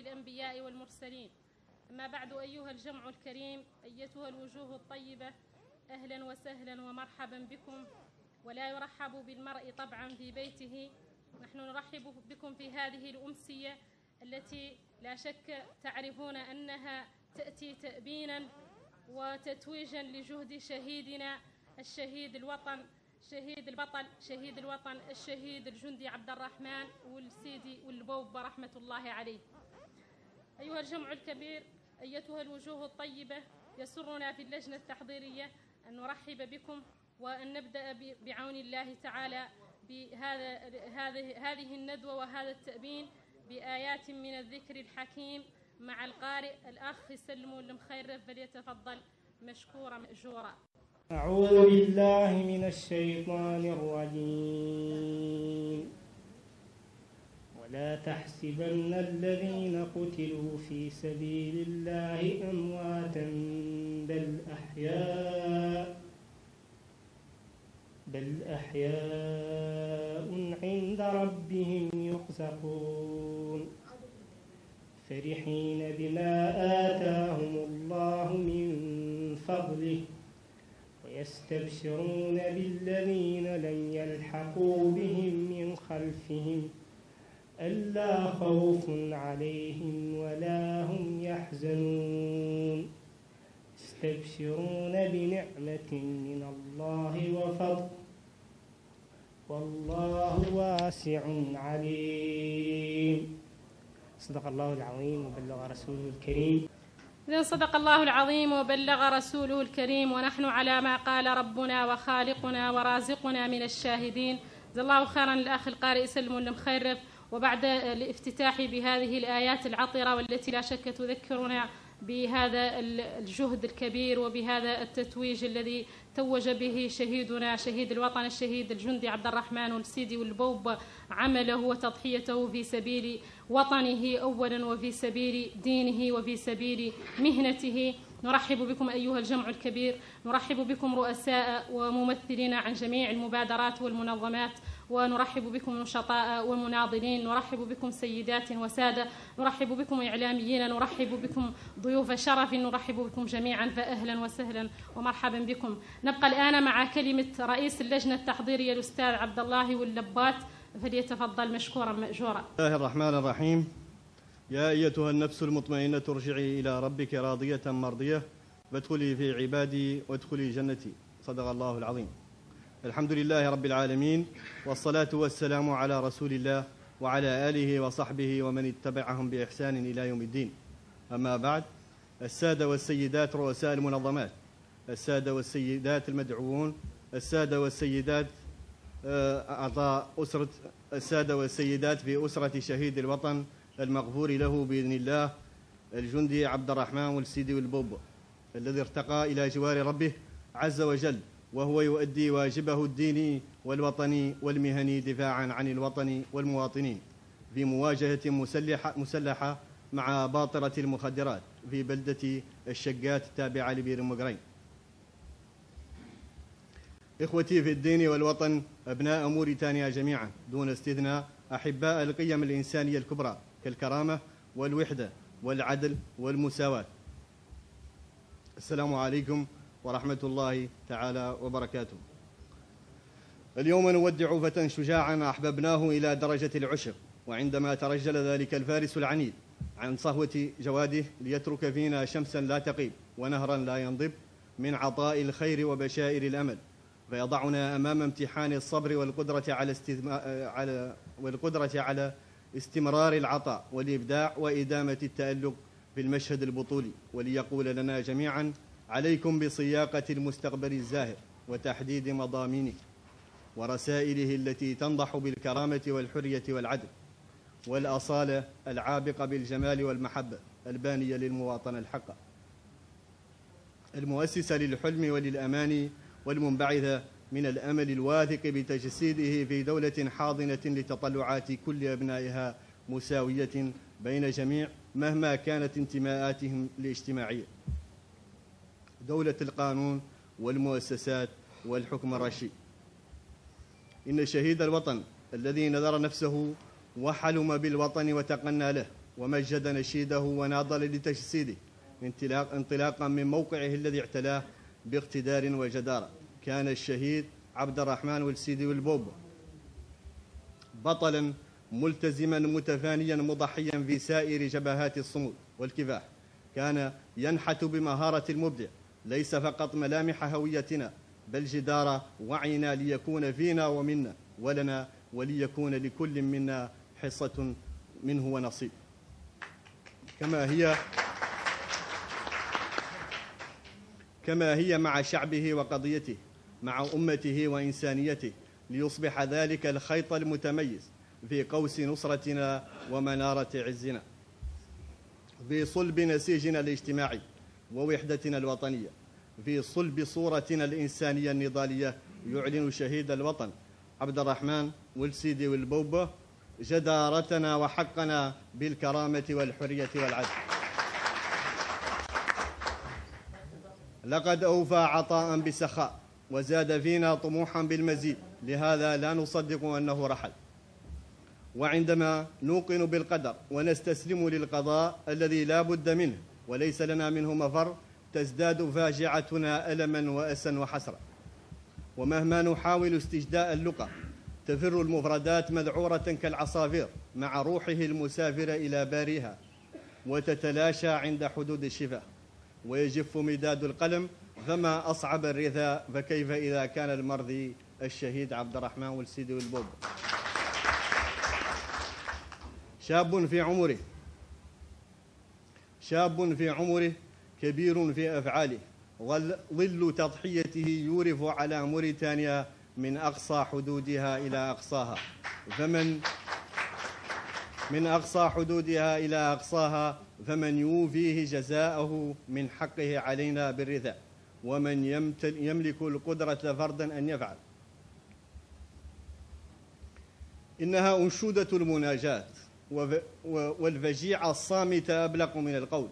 الأنبياء والمرسلين. أما بعد أيها الجمع الكريم أيتها الوجوه الطيبة أهلا وسهلا ومرحبا بكم. ولا يرحب بالمرء طبعا في بيته. نحن نرحب بكم في هذه الأمسية التي لا شك تعرفون أنها تأتي تأبينا وتتويجا لجهد شهيدنا الشهيد الوطن شهيد البطل شهيد الوطن الشهيد الجندي عبد الرحمن والسيدي والبوب رحمة الله عليه. أيها الجمع الكبير أيتها الوجوه الطيبة يسرنا في اللجنة التحضيرية أن نرحب بكم وأن نبدأ بعون الله تعالى بهذا هذه هذه الندوة وهذا التأبين بآيات من الذكر الحكيم مع القارئ الأخ سلم المخيرف فليتفضل مشكورا مأجورا. أعوذ بالله من الشيطان الرجيم. ولا تحسبن الذين قتلوا في سبيل الله أمواتا بل أحياء بل أحياء عند ربهم يرزقون. فرحين بما آتاهم الله من فضله ويستبشرون بالذين لم يلحقوا بهم من خلفهم. ألا خوف عليهم ولا هم يحزنون. يستبشرون بنعمة من الله وفضل. والله واسع عليم. صدق الله العظيم وبلغ رسوله الكريم. إذن صدق الله العظيم وبلغ رسوله الكريم ونحن على ما قال ربنا وخالقنا ورازقنا من الشاهدين. جزا الله خيرا الأخ القارئ سلم المخيرف وبعد الافتتاح بهذه الآيات العطرة والتي لا شك تذكرنا بهذا الجهد الكبير وبهذا التتويج الذي توج به شهيدنا شهيد الوطن الشهيد الجندي عبد الرحمن والسيدي والبوب عمله وتضحيته في سبيل وطنه اولا وفي سبيل دينه وفي سبيل مهنته. نرحب بكم أيها الجمع الكبير. نرحب بكم رؤساء وممثلين عن جميع المبادرات والمنظمات. ونرحب بكم نشطاء ومناضلين نرحب بكم سيدات وسادة. نرحب بكم إعلاميين. نرحب بكم ضيوف شرف. نرحب بكم جميعا. فأهلا وسهلا ومرحبا بكم. نبقى الآن مع كلمة رئيس اللجنة التحضيرية الأستاذ عبد الله واللبات فليتفضل مشكورا مأجورا. بسم الله الرحمن الرحيم. يا أيتها النفس المطمئنة ارجعي إلى ربك راضية مرضية فادخلي في عبادي وادخلي جنتي. صدق الله العظيم. الحمد لله رب العالمين والصلاة والسلام على رسول الله وعلى آله وصحبه ومن اتبعهم بإحسان إلى يوم الدين. أما بعد السادة والسيدات رؤساء المنظمات السادة والسيدات المدعوون السادة والسيدات آه، أعضاء أسرة السادة والسيدات في أسرة شهيد الوطن المغفور له بإذن الله الجندي عبد الرحمن والسيدي والبوب الذي ارتقى إلى جوار ربه عز وجل وهو يؤدي واجبه الديني والوطني والمهني دفاعا عن الوطن والمواطنين في مواجهة مسلحة, مسلحة مع باطرة المخدرات في بلدة الشقات التابعة لبير مقرين إخوتي في الدين والوطن أبناء موريتانيا جميعا دون استثناء أحباء القيم الإنسانية الكبرى كالكرامة والوحدة والعدل والمساواة. السلام عليكم ورحمة الله تعالى وبركاته. اليوم نودع فتى شجاعا أحببناه إلى درجة العشق وعندما ترجل ذلك الفارس العنيد عن صهوة جواده ليترك فينا شمسا لا تقيب ونهرا لا ينضب من عطاء الخير وبشائر الأمل فيضعنا أمام امتحان الصبر والقدرة على, على والقدرة على استمرار العطاء والإبداع وإدامة التألق في المشهد البطولي. وليقول لنا جميعا عليكم بصياقة المستقبل الزاهر وتحديد مضامينه ورسائله التي تنضح بالكرامة والحرية والعدل والأصالة العابقة بالجمال والمحبة البانية للمواطنة الحقة المؤسسة للحلم وللأمان والمنبعثة من الأمل الواثق بتجسيده في دولة حاضنة لتطلعات كل أبنائها مساوية بين جميع مهما كانت انتماءاتهم الاجتماعية. دولة القانون والمؤسسات والحكم الرشيد إن شهيد الوطن الذي نذر نفسه وحلم بالوطن وتقنى له ومجد نشيده وناضل لتجسيده انطلاق انطلاقا من موقعه الذي اعتلاه باقتدار وجدارة. كان الشهيد عبد الرحمن والسيدي والبوب. بطلا ملتزما متفانيا مضحيا في سائر جبهات الصمود والكفاح. كان ينحت بمهارة المبدع. ليس فقط ملامح هويتنا بل جدار وعينا ليكون فينا ومنا ولنا وليكون لكل منا حصة منه ونصيب. كما هي كما هي مع شعبه وقضيته. مع أمته وإنسانيته ليصبح ذلك الخيط المتميز في قوس نصرتنا ومنارة عزنا. في صلب نسيجنا الاجتماعي ووحدتنا الوطنية في صلب صورتنا الإنسانية النضالية يعلن شهيد الوطن عبد الرحمن والسيدي والبوبة جدارتنا وحقنا بالكرامة والحرية والعدل. لقد أوفى عطاء بسخاء وزاد فينا طموحا بالمزيد. لهذا لا نصدق أنه رحل. وعندما نوقن بالقدر ونستسلم للقضاء الذي لا بد منه وليس لنا منه مفر تزداد فاجعتنا الما واسا وحسره ومهما نحاول استجداء اللقى تفر المفردات مذعورة كالعصافير مع روحه المسافره إلى باريها وتتلاشى عند حدود الشفاه ويجف مداد القلم فما أصعب الرثاء فكيف إذا كان المرضي الشهيد عبد الرحمن والسيدي والبوب؟ شاب في عمره شاب في عمره كبير في أفعاله ظل تضحيته يورف على موريتانيا من أقصى حدودها إلى أقصاها. فمن من أقصى حدودها إلى أقصاها فمن يوفيه جزاءه من حقه علينا بالرثاء. ومن يملك القدرة فردا أن يفعل. إنها أنشودة المناجاة والفجيعة الصامتة أبلغ من القول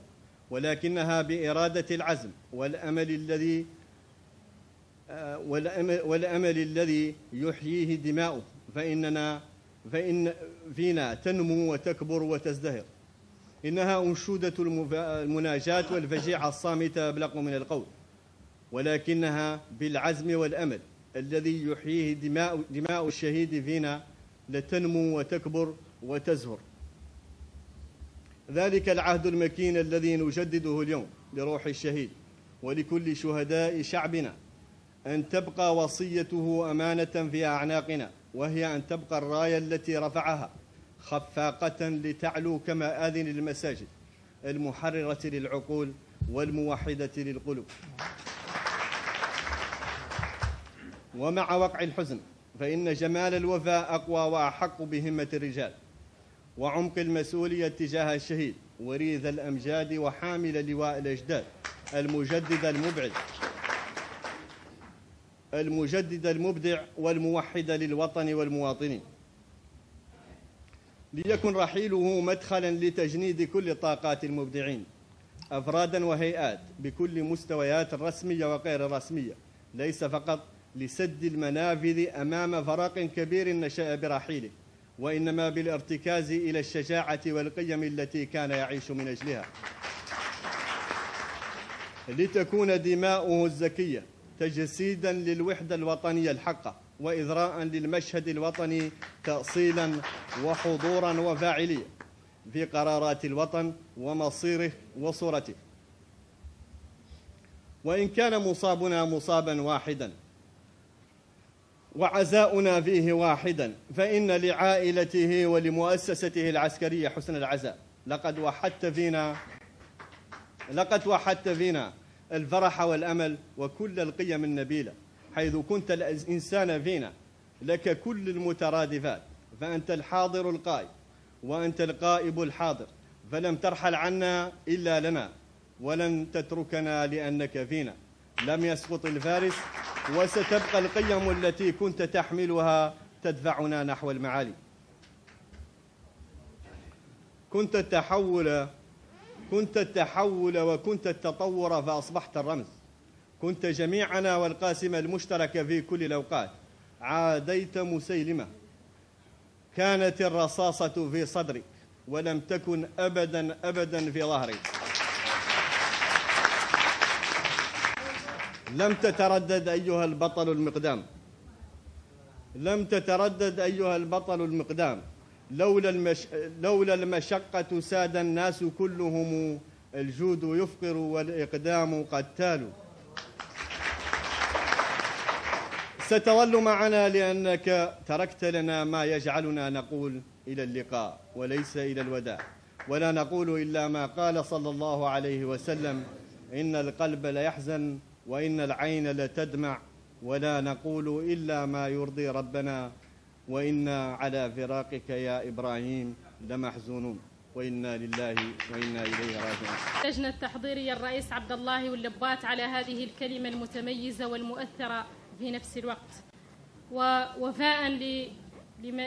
ولكنها بإرادة العزم والأمل الذي آه، والأمل الذي يحييه دماؤه فإننا فإن فينا تنمو وتكبر وتزدهر. إنها أنشودة المناجاة والفجيعة الصامتة أبلغ من القول. ولكنها بالعزم والأمل الذي يحييه دماء, دماء الشهيد فينا لتنمو وتكبر وتزهر. ذلك العهد المكين الذي نجدده اليوم لروح الشهيد ولكل شهداء شعبنا أن تبقى وصيته أمانة في أعناقنا وهي أن تبقى الراية التي رفعها خفاقة لتعلو كمآذن المساجد المحررة للعقول والموحدة للقلوب. ومع وقع الحزن فإن جمال الوفاء أقوى وأحق بهمة الرجال وعمق المسؤولية تجاه الشهيد وريث الأمجاد وحامل لواء الأجداد المجدد المبعد المجدد المبدع والموحد للوطن والمواطنين. ليكن رحيله مدخلا لتجنيد كل طاقات المبدعين افرادا وهيئات بكل مستويات الرسميه وغير الرسميه ليس فقط لسد المنافذ أمام فراق كبير نشأ برحيله وإنما بالارتكاز إلى الشجاعة والقيم التي كان يعيش من أجلها. لتكون دماؤه الزكية تجسيدا للوحدة الوطنية الحقه وإذراء للمشهد الوطني تأصيلا وحضورا وفاعلية في قرارات الوطن ومصيره وصورته. وإن كان مصابنا مصابا واحدا وعزاؤنا فيه واحدا فإن لعائلته ولمؤسسته العسكرية حسن العزاء. لقد وحدت فينا لقد وحدت فينا الفرح والأمل وكل القيم النبيلة. حيث كنت الإنسان فينا لك كل المترادفات. فأنت الحاضر القائب وأنت القائب الحاضر. فلم ترحل عنا إلا لنا ولن تتركنا لأنك فينا. لم يسقط الفارس وستبقى القيم التي كنت تحملها تدفعنا نحو المعالي. كنت التحول كنت التحول وكنت التطور فأصبحت الرمز. كنت جميعنا والقاسم المشترك في كل الأوقات. عاديت مسيلمة. كانت الرصاصة في صدرك ولم تكن أبدا أبدا في ظهري. لم تتردد أيها البطل المقدام. لم تتردد أيها البطل المقدام. لولا, المش... لولا المشقة ساد الناس كلهم الجود يفقر والإقدام قتال ستظل معنا لأنك تركت لنا ما يجعلنا نقول إلى اللقاء وليس إلى الوداع. ولا نقول إلا ما قال صلى الله عليه وسلم إن القلب ليحزن وإن العين لتدمع ولا نقول إلا ما يرضي ربنا وإنا على فراقك يا إبراهيم لمحزونون وإنا لله وإنا إليه راجعون. اللجنة التحضيرية الرئيس عبد الله واللبات على هذه الكلمة المتميزة والمؤثرة في نفس الوقت. ووفاء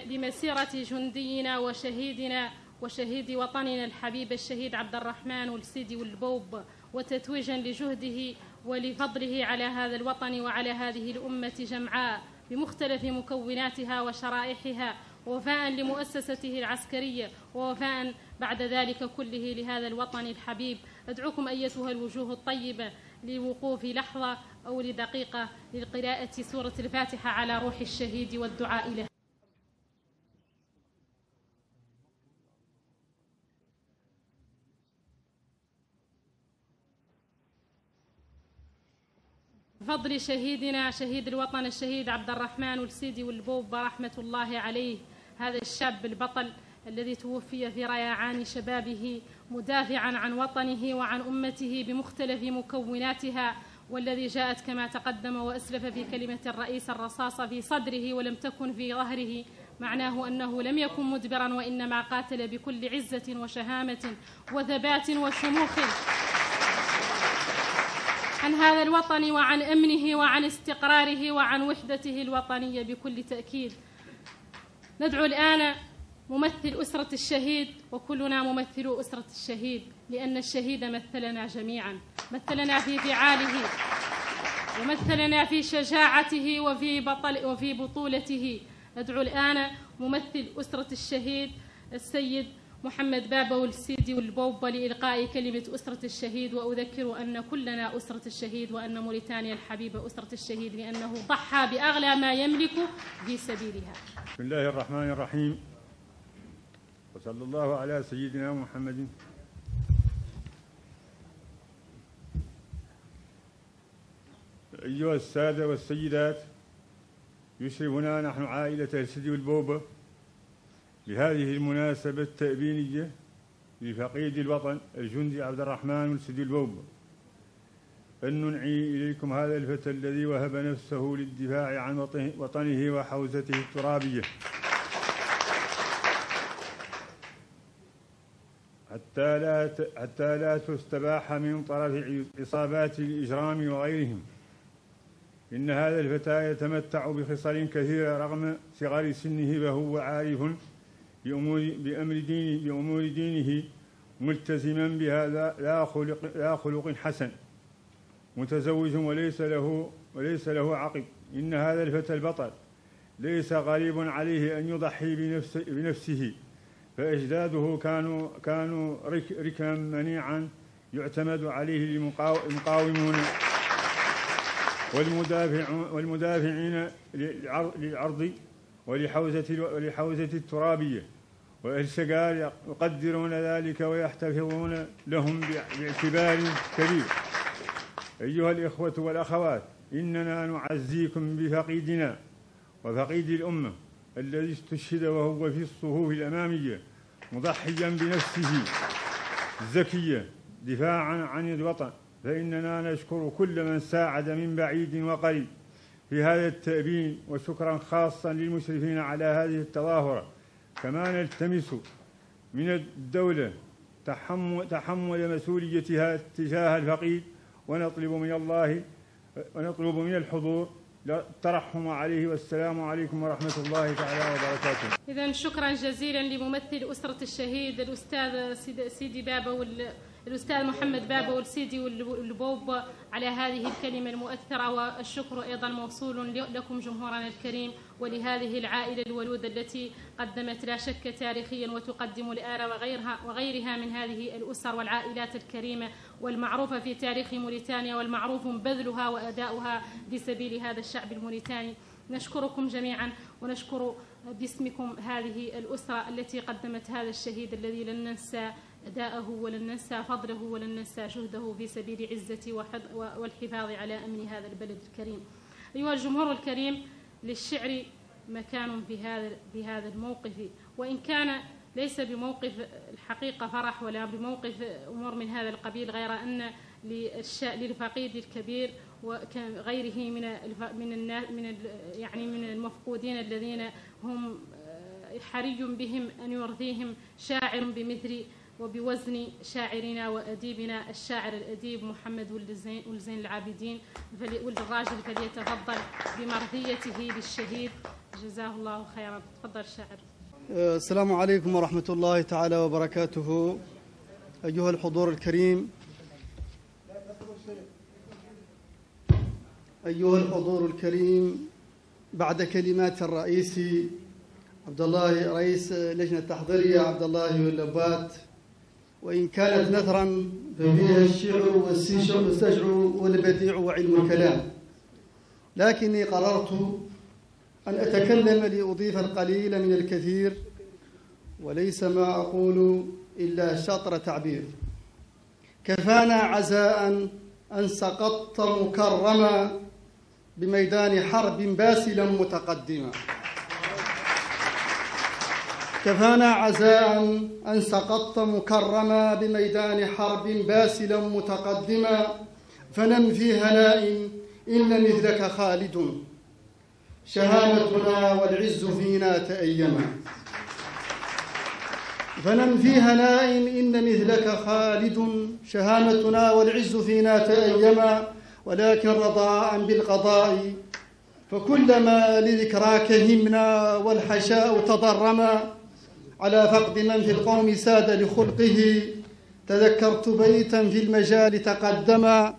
لمسيرة جندينا وشهيدنا وشهيد وطننا الحبيب الشهيد عبد الرحمن والسيدي والبوب وتتويجا لجهده ولفضله على هذا الوطن وعلى هذه الأمة جمعاء بمختلف مكوناتها وشرائحها ووفاء لمؤسسته العسكرية ووفاء بعد ذلك كله لهذا الوطن الحبيب. أدعوكم أيتها الوجوه الطيبة لوقوف لحظة أو لدقيقة لقراءة سورة الفاتحة على روح الشهيد والدعاء له. بفضل شهيدنا شهيد الوطن الشهيد عبد الرحمن والسيدي والبوب رحمة الله عليه هذا الشاب البطل الذي توفي في ريعان شبابه مدافعا عن وطنه وعن أمته بمختلف مكوناتها والذي جاءت كما تقدم وأسلف في كلمة الرئيس الرصاصة في صدره ولم تكن في ظهره. معناه أنه لم يكن مدبرا وإنما قاتل بكل عزة وشهامة وثبات وشموخ. عن هذا الوطن وعن أمنه وعن استقراره وعن وحدته الوطنية بكل تأكيد. ندعو الآن ممثل أسرة الشهيد وكلنا ممثلو أسرة الشهيد لأن الشهيد مثلنا جميعا. مثلنا في فعاله ومثلنا في شجاعته وفي بطل وفي بطولته. ندعو الآن ممثل أسرة الشهيد السيد محمد بابا والسيدي والبوبة لإلقاء كلمة أسرة الشهيد وأذكر أن كلنا أسرة الشهيد وأن موريتانيا الحبيبة أسرة الشهيد لأنه ضحى بأغلى ما يملك في سبيلها. بسم الله الرحمن الرحيم. وصلى الله على سيدنا محمد. أيها السادة والسيدات يشرفنا نحن عائلة السيدي والبوبة بهذه المناسبة التأبينية لفقيد الوطن الجندي عبد الرحمن السدي البوب أن ننعي إليكم هذا الفتى الذي وهب نفسه للدفاع عن وطنه وحوزته الترابية. حتى لا حتى لا تستباح من طرف عصابات الإجرام وغيرهم. إن هذا الفتى يتمتع بخصال كثيرة رغم صغر سنه فهو عارف بأمور بأمر دينه بأمور دينه ملتزما بهذا لا خلق لا خلق حسن متزوج وليس له وليس له عقب. إن هذا الفتى البطل. ليس غريب عليه أن يضحي بنفس بنفسه. فأجداده كانوا كانوا رك ركنا منيعا يعتمد عليه المقاومون والمدافع والمدافعين للعرض ولحوزة ولحوزة الترابية والسجار يقدرون ذلك ويحتفظون لهم باعتبار كبير. أيها الإخوة والأخوات إننا نعزيكم بفقيدنا وفقيد الأمة الذي استشهد وهو في الصفوف الأمامية مضحيا بنفسه الزكية دفاعا عن الوطن. فإننا نشكر كل من ساعد من بعيد وقريب. في هذا التأبين وشكرا خاصا للمشرفين على هذه التظاهرة. كما نلتمس من الدولة تحمل, مسؤوليتها تجاه الفقيد ونطلب من الله ونطلب من الحضور الترحم عليه والسلام عليكم ورحمة الله تعالى وبركاته. إذا شكرا جزيلا لممثل أسرة الشهيد الأستاذ سيدي بابا الأستاذ محمد بابا والسيدي واللبوب على هذه الكلمة المؤثرة والشكر أيضا موصول لكم جمهورنا الكريم ولهذه العائلة الولودة التي قدمت لا شك تاريخيا وتقدم الآرة وغيرها, وغيرها من هذه الأسر والعائلات الكريمة والمعروفة في تاريخ موريتانيا والمعروف بذلها وأداؤها في سبيل هذا الشعب الموريتاني. نشكركم جميعا ونشكر باسمكم هذه الأسرة التي قدمت هذا الشهيد الذي لن ننسى أداءه ولن ننسى فضله ولن ننسى جهده في سبيل عزة والحفاظ على أمن هذا البلد الكريم. أيها الجمهور الكريم للشعر مكان في هذا بهذا الموقف. وإن كان ليس بموقف الحقيقة فرح ولا بموقف أمور من هذا القبيل غير أن للفقيد الكبير وغيره من من من يعني من المفقودين الذين هم حري بهم أن يرضيهم شاعر بمثل وبوزن شاعرنا وأديبنا الشاعر الأديب محمد ولد الزين, ولد زين العابدين ولد الراجل فليتفضل بمرضيته للشهيد جزاه الله خيرا. تفضل الشاعر السلام عليكم ورحمة الله تعالى وبركاته. أيها الحضور الكريم. أيها الحضور الكريم. بعد كلمات الرئيس عبد الله رئيس لجنة التحضيرية عبد الله اللبات وإن كانت نثرا ففيها الشعر والسجع والبديع وعلم الكلام. لكني قررت أن أتكلم لأضيف القليل من الكثير وليس ما أقول إلا شطر تعبير. كفانا عزاء أن سقطت مكرما بميدان حرب باسلا متقدما. كفانا عزاء أن سقطت مكرما بميدان حرب باسلا متقدما. فنم في هناء إن مثلك خالد. شهامتنا والعز فينا تأيما. فنم في هناء إن مثلك خالد. شهامتنا والعز فينا تأيما. ولكن رضاء بالقضاء. فكلما لذكراك همنا والحشاء تضرما. على فقد من في القوم ساد لخلقه. تذكرت بيتا في المجال تقدما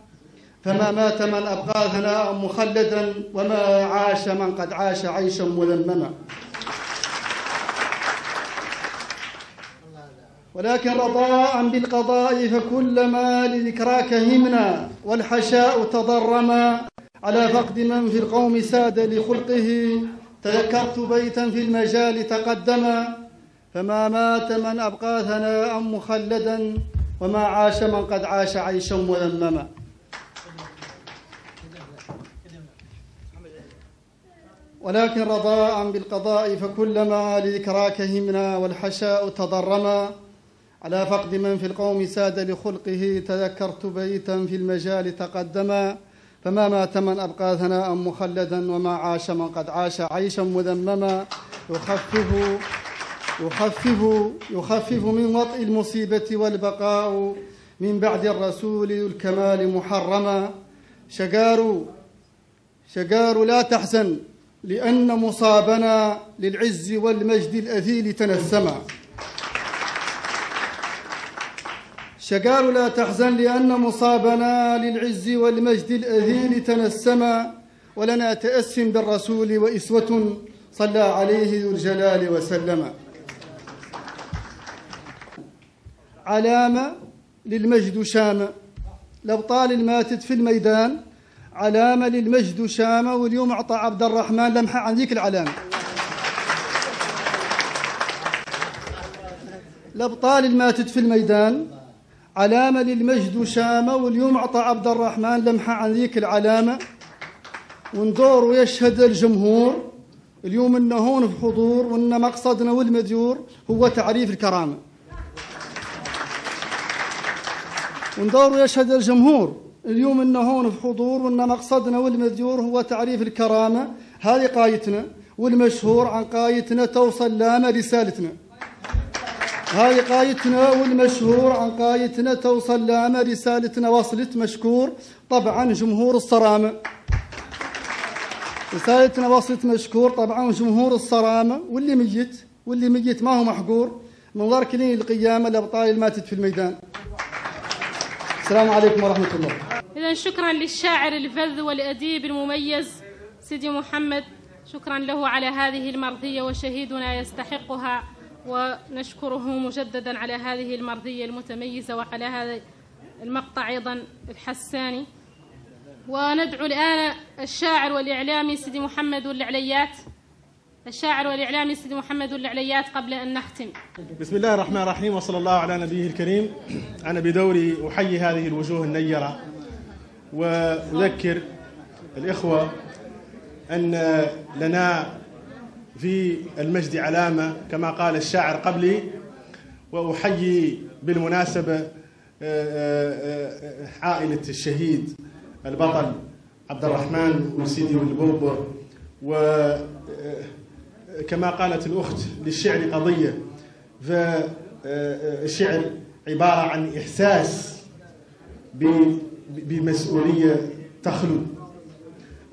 فما مات من أبقى ثناء مخلدا وما عاش من قد عاش عيشا ملمما ولكن رضاء بالقضاء فكلما لذكراك همنا والحشاء تضرما. على فقد من في القوم ساد لخلقه. تذكرت بيتا في المجال تقدما. فما مات من أبقى ثناء مخلدا وما عاش من قد عاش عيشا ملمما ولكن رضاء بالقضاء فكلما لذكراك همنا والحشاء تضرما. على فقد من في القوم ساد لخلقه تذكرت بيتا في المجال تقدما. فما مات من أبقى ثناء مخلدا وما عاش من قد عاش عيشا مذمما. يخفف يخفف يخفف من وطئ المصيبة والبقاء من بعد الرسول الكمال محرما. شقار شقار لا تحزن لأن مصابنا للعز والمجد الأثيل تنسما. شقار لا تحزن لأن مصابنا للعز والمجد الأثيل تنسما. ولنا تأس بالرسول وإسوة صلى عليه ذو الجلال وسلم. علامة للمجد شام. الأبطال الماتت في الميدان علامة للمجد شام واليوم أعطى عبد الرحمن لمحة عن ذيك العلامة. الأبطال الماتت في الميدان علامة للمجد شام واليوم أعطى عبد الرحمن لمحة عن ذيك العلامة. وندور ويشهد الجمهور اليوم إنه هون في حضور وإن مقصدنا والمديور هو تعريف الكرامة. وندور ويشهد الجمهور اليوم إنه هون في حضور وإن مقصدنا والمديور هو تعريف الكرامة هذه قايتنا والمشهور عن قايتنا توصل لنا رسالتنا. هذه قايتنا والمشهور عن قايتنا توصل لنا رسالتنا وصلت مشكور طبعا جمهور الصرامة. رسالتنا وصلت مشكور طبعا جمهور الصرامة واللي ميت واللي ميت ما هو محقور. من ضرك لين القيامة الأبطال الماتت في الميدان. السلام عليكم ورحمة الله. إذا شكرا للشاعر الفذ والأديب المميز سيدي محمد شكرا له على هذه المرضية وشهيدنا يستحقها ونشكره مجددا على هذه المرضية المتميزة وعلى هذا المقطع أيضا الحساني. وندعو الآن الشاعر والإعلامي سيدي محمد والعليات الشاعر والإعلامي سيدي محمد والعليات قبل أن نختم. بسم الله الرحمن الرحيم وصلى الله على نبيه الكريم. أنا بدوري أحيي هذه الوجوه النيرة وأذكر الإخوة أن لنا في المجد علامة كما قال الشاعر قبلي وأحيي بالمناسبة آه، آه، آه، عائلة الشهيد البطل عبد الرحمن وسيدي والبوب وكما قالت الأخت للشعر قضية فالشعر عبارة عن إحساس بمسؤولية تخلو.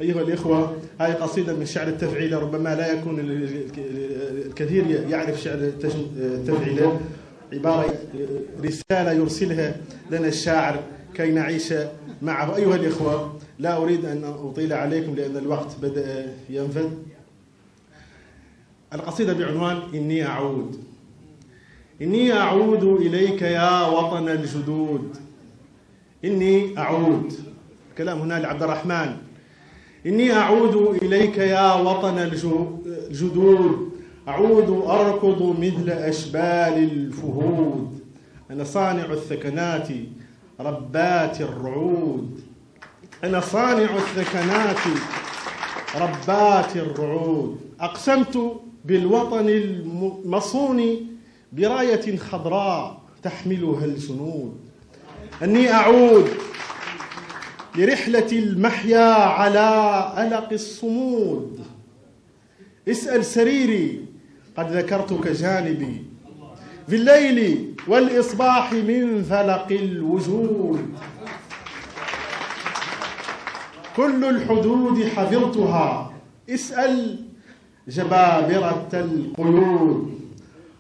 أيها الإخوة هذه قصيدة من شعر التفعيلة ربما لا يكون ال- ال- الكثير يعرف شعر التفعيلة. عبارة رسالة يرسلها لنا الشاعر كي نعيش معه. أيها الإخوة لا أريد أن أطيل عليكم لأن الوقت بدأ ينفذ. القصيدة بعنوان إني أعود. إني أعود إليك يا وطن الجدود. إني أعود. كلام هنا لعبد الرحمن. إني أعود إليك يا وطن الجدود أعود أركض مثل أشبال الفهود. أنا صانع الثكنات ربات الرعود. أنا صانع الثكنات ربات الرعود. أقسمت بالوطن المصون براية خضراء تحملها الجنود. أني أعود لرحلة المحيا على ألق الصمود. اسأل سريري قد ذكرتك جانبي. في الليل والإصباح من فلق الوجود. كل الحدود حفظتها. اسأل جبابرة القيود.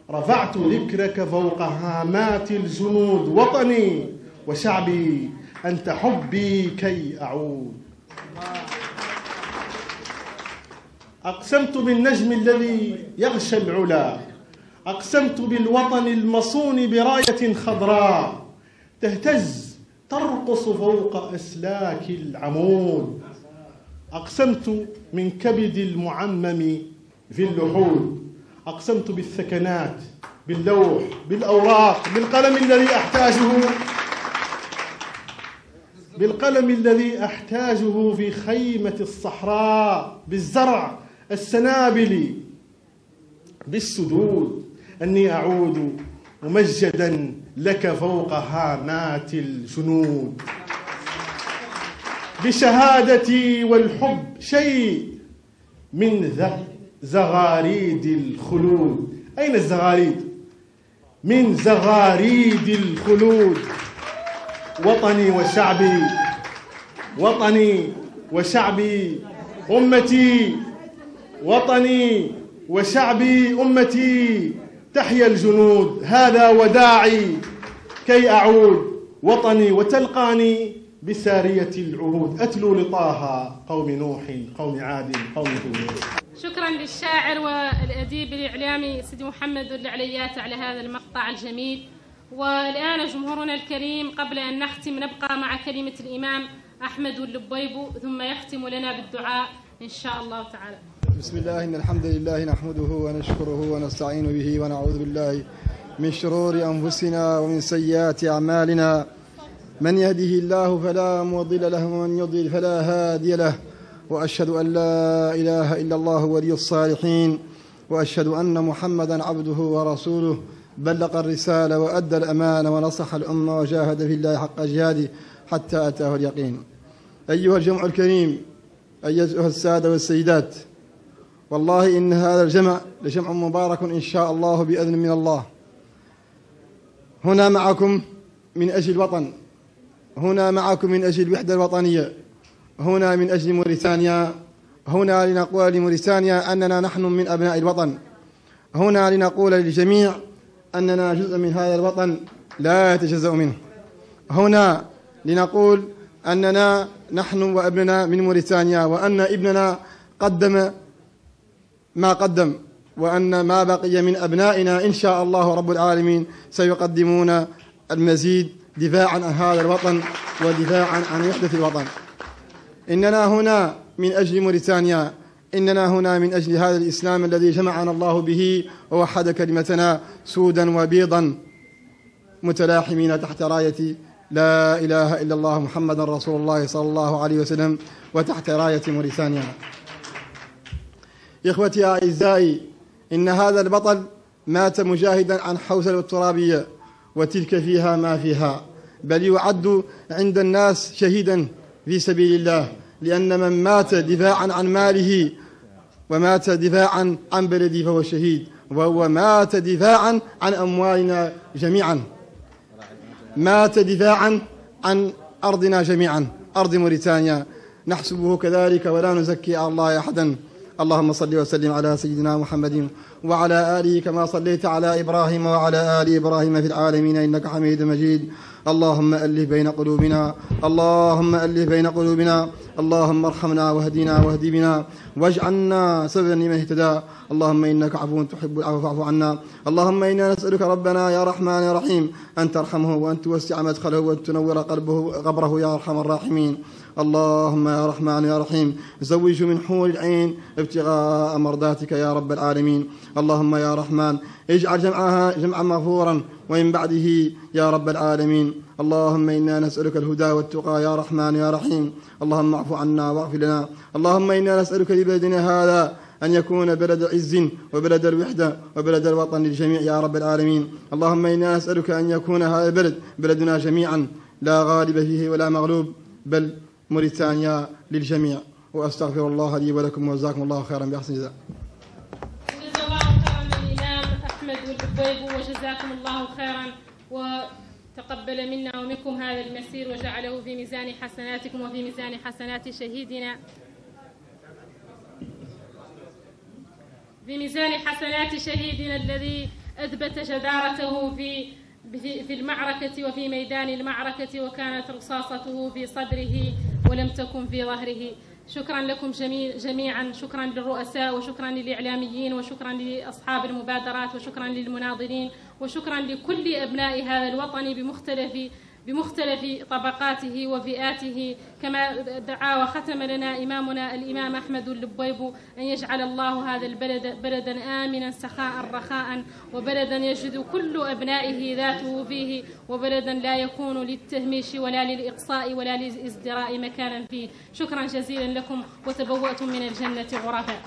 رفعت ذكرك فوق هامات الجنود وطني وشعبي أنت حبي كي أعود. أقسمت بالنجم الذي يغشى العلا. أقسمت بالوطن المصون براية خضراء تهتز ترقص فوق أسلاك العمود. أقسمت من كبد المعمم في اللحود أقسمت بالثكنات باللوح بالأوراق بالقلم الذي أحتاجه. بالقلم الذي أحتاجه في خيمة الصحراء بالزرع السنابل بالسدود. أني أعود ممجدا لك فوق هامات الجنود. بشهادتي والحب شيء من زغاريد الخلود. أين الزغاريد؟ من زغاريد الخلود. وطني وشعبي وطني وشعبي أمتي وطني وشعبي أمتي. تحيا الجنود هذا وداعي. كي أعود وطني وتلقاني. بسارية العهود. أتلو لطه قوم نوح قوم عاد قوم هود شكرا للشاعر والأديب الإعلامي سيدي محمد العليات على هذا المقطع الجميل. والآن جمهورنا الكريم قبل أن نختم نبقى مع كلمة الإمام أحمد اللبيب ثم يختم لنا بالدعاء إن شاء الله تعالى. بسم الله إن الحمد لله نحمده ونشكره ونستعين به ونعوذ بالله من شرور أنفسنا ومن سيئات أعمالنا. من يهده الله فلا مضل له ومن يضلل فلا هادي له. وأشهد أن لا إله إلا الله ولي الصالحين. وأشهد أن محمدا عبده ورسوله. بلغ الرسالة وأدى الأمانة ونصح الأمة وجاهد في الله حق جهاده حتى أتاه اليقين. أيها الجمع الكريم أيها السادة والسيدات والله إن هذا الجمع لجمع مبارك إن شاء الله بإذن من الله. هنا معكم من أجل الوطن هنا معكم من أجل الوحدة الوطنية. هنا من أجل موريتانيا. هنا لنقول لموريتانيا أننا نحن من أبناء الوطن. هنا لنقول للجميع أننا جزء من هذا الوطن لا يتجزأ منه. هنا لنقول أننا نحن وابننا من موريتانيا وأن ابننا قدم ما قدم وأن ما بقي من أبنائنا إن شاء الله رب العالمين سيقدمون المزيد دفاعا عن هذا الوطن ودفاعا عن وحدة الوطن. إننا هنا من أجل موريتانيا. إننا هنا من أجل هذا الإسلام الذي جمعنا الله به ووحد كلمتنا سودا وبيضا متلاحمين تحت راية لا إله إلا الله محمد رسول الله صلى الله عليه وسلم وتحت راية موريتانيا. إخوتي أعزائي إن هذا البطل مات مجاهدا عن حوزة الترابية وتلك فيها ما فيها. بل يعد عند الناس شهيدا في سبيل الله لأن من مات دفاعا عن ماله ومات دفاعا عن بلده فهو شهيد وهو مات دفاعا عن أموالنا جميعا. مات دفاعا عن أرضنا جميعا. أرض موريتانيا. نحسبه كذلك ولا نزكي على الله أحدا. اللهم صل وسلم على سيدنا محمد وعلى آله كما صليت على إبراهيم وعلى آل إبراهيم في العالمين إنك حميد مجيد. اللهم ألف بين قلوبنا اللهم ألف بين قلوبنا اللهم ارحمنا واهدنا واهد بنا واجعلنا سببا لمن اهتدى اللهم إنك عفو تحب العفو فاعف عنا. اللهم إنا نسألك ربنا يا رحمن يا رحيم أن ترحمه وأن توسع مدخله وأن تنور قلبه قبره يا أرحم الراحمين. اللهم يا رحمن يا رحيم. زوج من حور العين ابتغاء مرضاتك يا رب العالمين. اللهم يا رحمن اجعل جمعها جمعا مغفورا ومن بعده يا رب العالمين. اللهم إنا نسألك الهدى والتقى يا رحمن يا رحيم. اللهم اعف عنا واغفر لنا. اللهم إنا نسألك لبلدنا هذا أن يكون بلد عز وبلد الوحدة وبلد الوطن للجميع يا رب العالمين. اللهم إنا نسألك أن يكون هذا البلد بلدنا جميعا. لا غالب فيه ولا مغلوب بل موريتانيا للجميع. وأستغفر الله لي ولكم وجزاكم الله خيرا بأحسن جزاء. جزا الله خيرا الإمام أحمد والحبيب وجزاكم الله خيرا وتقبل منا ومنكم هذا المسير وجعله في ميزان حسناتكم وفي ميزان حسنات شهيدنا. في ميزان حسنات شهيدنا الذي أثبت جدارته في في المعركة وفي ميدان المعركة وكانت رصاصته في صدره ولم تكن في ظهره. شكرا لكم جميعا. شكرا للرؤساء وشكرا للإعلاميين وشكرا لأصحاب المبادرات وشكرا للمناضلين وشكرا لكل أبناء هذا الوطن بمختلف بمختلف طبقاته وفئاته كما دعا وختم لنا إمامنا الإمام أحمد اللبيب أن يجعل الله هذا البلد بلدا آمنا سخاء رخاء وبلدا يجد كل أبنائه ذاته فيه وبلدا لا يكون للتهميش ولا للإقصاء ولا للإزدراء مكانا فيه. شكرا جزيلا لكم وتبوأتم من الجنة غرفاء.